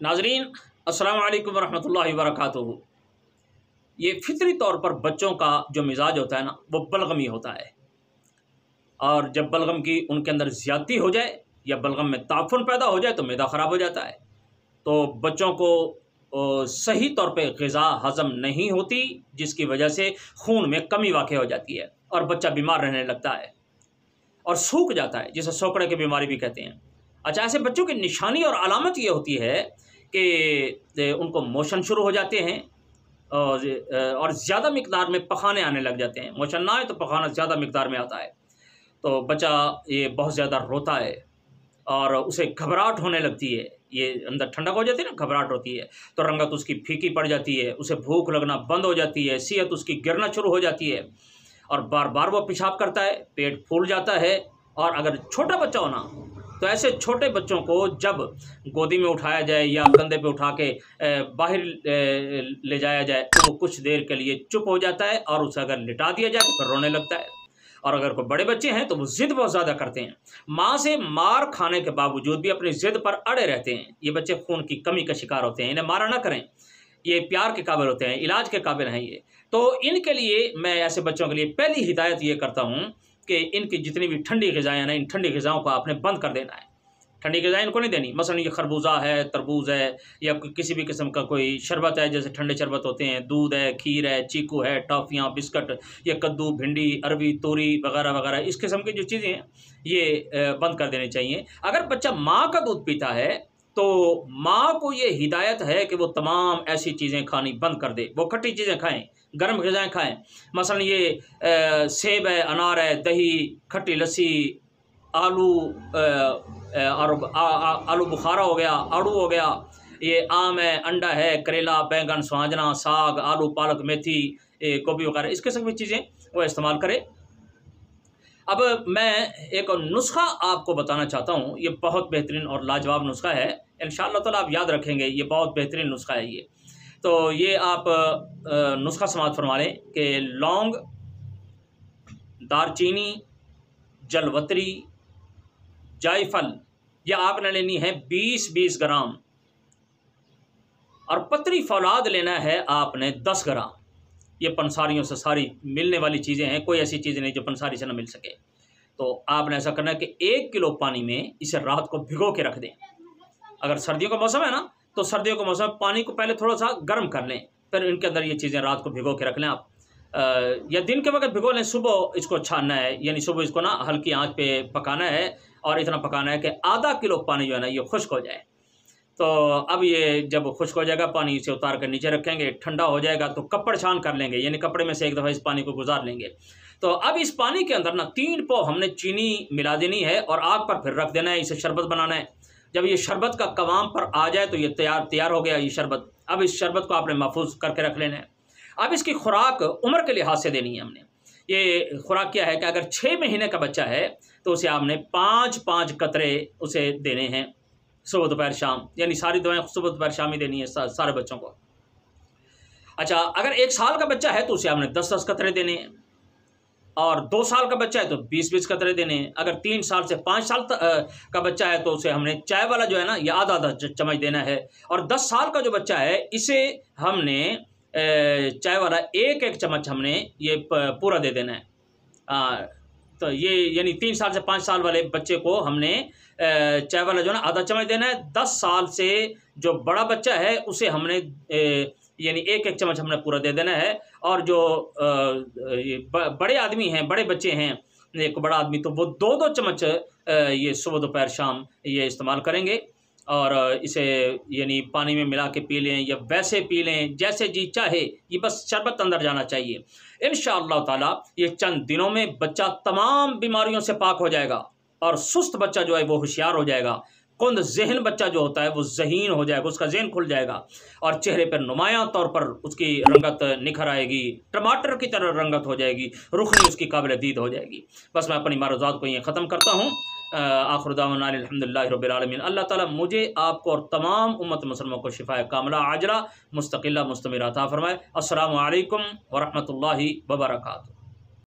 नाजरीन, अस्सलाम वालेकुम वरहमतुल्लाहि वबरकातुहू। ये फितरी तौर पर बच्चों का जो मिजाज होता है ना, वो बलगमी होता है। और जब बलगम की उनके अंदर ज़्यादती हो जाए या बलगम में ताफुन पैदा हो जाए तो मैदा ख़राब हो जाता है। तो बच्चों को सही तौर पे गज़ा हज़म नहीं होती, जिसकी वजह से खून में कमी वाक़ हो जाती है और बच्चा बीमार रहने लगता है और सूख जाता है, जिसे सोकड़े की बीमारी भी कहते हैं। अच्छा ऐसे बच्चों की निशानी और अलामत ये होती है कि उनको मोशन शुरू हो जाते हैं और और ज़्यादा मकदार में पखाने आने लग जाते हैं। मोशन ना आए तो पखाना ज़्यादा मकदार में आता है। तो बच्चा ये बहुत ज़्यादा रोता है और उसे घबराहट होने लगती है। ये अंदर ठंडक हो जाती है ना, घबराहट होती है। तो रंगत उसकी फीकी पड़ जाती है, उसे भूख लगना बंद हो जाती है, सेहत उसकी गिरना शुरू हो जाती है और बार बार वो पेशाब करता है, पेट फूल जाता है और अगर छोटा बच्चा हो ना तो ऐसे छोटे बच्चों को जब गोदी में उठाया जाए या कंधे पे उठा के बाहर ले जाया जाए तो वो कुछ देर के लिए चुप हो जाता है और उसे अगर लिटा दिया जाए तो फिर रोने लगता है। और अगर कोई बड़े बच्चे हैं तो वो ज़िद बहुत ज़्यादा करते हैं। माँ से मार खाने के बावजूद भी अपनी ज़िद पर अड़े रहते हैं। ये बच्चे खून की कमी का शिकार होते हैं, इन्हें मारा ना करें। ये प्यार के काबिल होते हैं, इलाज के काबिल हैं ये। तो इनके लिए मैं ऐसे बच्चों के लिए पहली हिदायत ये करता हूँ कि, इनकी जितनी भी ठंडी गज़ाएँ हैं इन ठंडी गज़ाओं को आपने बंद कर देना है। ठंडी गज़ाएँ इनको नहीं देनी। मसलन ये खरबूजा है, तरबूज है, या किसी भी किस्म का कोई शरबत है, जैसे ठंडे शरबत होते हैं, दूध है, खीर है, चीकू है, टॉफ़ियाँ, बिस्कट, या कद्दू, भिंडी अरबी तोरी वगैरह वगैरह, इस किस्म की जो चीज़ें हैं, ये बंद कर देनी चाहिए। अगर बच्चा माँ का दूध पीता है तो माँ को ये हिदायत है कि वो तमाम ऐसी चीज़ें खानी बंद कर दे। वो खट्टी चीज़ें खाएँ गर्म गज़ाएँ खाएँ। मसलन ये आ, सेब है अनार है दही खट्टी लस्सी आलू आलू बुखारा हो गया आड़ू हो गया ये आम है अंडा है करेला बैंगन स्वांजना साग आलू पालक मेथी गोभी वगैरह इस किस्म की चीज़ें वो इस्तेमाल करें। अब मैं एक नुस्खा आपको बताना चाहता हूँ। ये बहुत बेहतरीन और लाजवाब नुस्खा है। इन ताला आप याद रखेंगे, ये बहुत बेहतरीन नुस्खा है ये। तो ये आप नुस्खा समात फरमा लें कि लौंग, दारचीनी, जलवतरी, जायफल, ये आपने लेनी है बीस बीस ग्राम। और पतरी फौलाद लेना है आपने दस ग्राम। ये पंसारियों से सारी मिलने वाली चीज़ें हैं, कोई ऐसी चीज़ नहीं जो पंसारी से ना मिल सके। तो आपने ऐसा करना है कि एक किलो पानी में इसे रात को भिगो के रख दें। अगर सर्दियों का मौसम है ना तो सर्दियों का मौसम, पानी को पहले थोड़ा सा गर्म कर लें, फिर इनके अंदर ये चीज़ें रात को भिगो के रख लें आप। या दिन के वक्त भिगो लें, सुबह इसको छानना है, यानी सुबह इसको ना हल्की आँच पे पकाना है, और इतना पकाना है कि आधा किलो पानी जो है ना, ये खुश्क हो जाए। तो अब ये जब खुश्क हो जाएगा, पानी इसे उतार कर नीचे रखेंगे, ठंडा हो जाएगा तो कपड़ छान कर लेंगे, यानी कपड़े में से एक दफ़ा इस पानी को गुजार लेंगे। तो अब इस पानी के अंदर ना तीन पौ हमने चीनी मिला देनी है, और आग पर फिर रख देना है, इसे शरबत बनाना है। जब ये शरबत का कवाम पर आ जाए तो ये तैयार तैयार हो गया ये शरबत। अब इस शरबत को आपने महफूज करके रख लेना है। अब इसकी खुराक उम्र के लिहाज से देनी है हमने। ये खुराक क्या है कि अगर छः महीने का बच्चा है तो उसे आपने पाँच पाँच कतरे उसे देने हैं सुबह, दोपहर, शाम। यानी सारी दवाएँ सुबह, दोपहर, शाम ही देनी है सारे बच्चों को। अच्छा अगर एक साल का बच्चा है तो उसे आपने दस दस कतरे देने हैं। और दो साल का बच्चा है तो बीस बीस कतरे देने हैं। अगर तीन साल से पाँच साल का बच्चा है तो उसे हमने चाय वाला जो है ना ये आधा आधा चम्मच देना है। और दस साल का जो बच्चा है इसे हमने चाय वाला एक एक चम्मच हमने ये पूरा दे देना है। आ, तो ये यानी तीन साल से पाँच साल वाले बच्चे को हमने चाय वाला जो है ना आधा चम्मच देना है। दस साल से जो बड़ा बच्चा है उसे हमने यानी एक एक चम्मच हमने पूरा दे देना है। और जो बड़े आदमी हैं, बड़े बच्चे हैं, एक बड़ा आदमी तो वो दो दो चम्मच ये सुबह दोपहर शाम ये इस्तेमाल करेंगे। और इसे यानी पानी में मिला के पी लें या वैसे पी लें, जैसे जी चाहे, ये बस शरबत अंदर जाना चाहिए। इन ताला, ये चंद दिनों में बच्चा तमाम बीमारियों से पाक हो जाएगा और सुस्त बच्चा जो है वो होशियार हो जाएगा। कुंद जहन बच्चा जो होता है, वो जहीन हो जाएगा, उसका जहन खुल जाएगा और चेहरे पर नुमाया तौर पर उसकी रंगत निखर आएगी, टमाटर की तरह रंगत हो जाएगी, रुखनी उसकी काबिल दीद हो जाएगी। बस मैं अपनी मारोजात को ये ख़त्म करता हूँ। आखरदामदिल्ला रबालमीन अल्लाह ताला मुझे, आपको और तमाम उम्मत मुसलमों को शिफा कामला, आजरा मुस्तकिल्ला मुस्तमिर फरमाए। असल वरहमल वर्का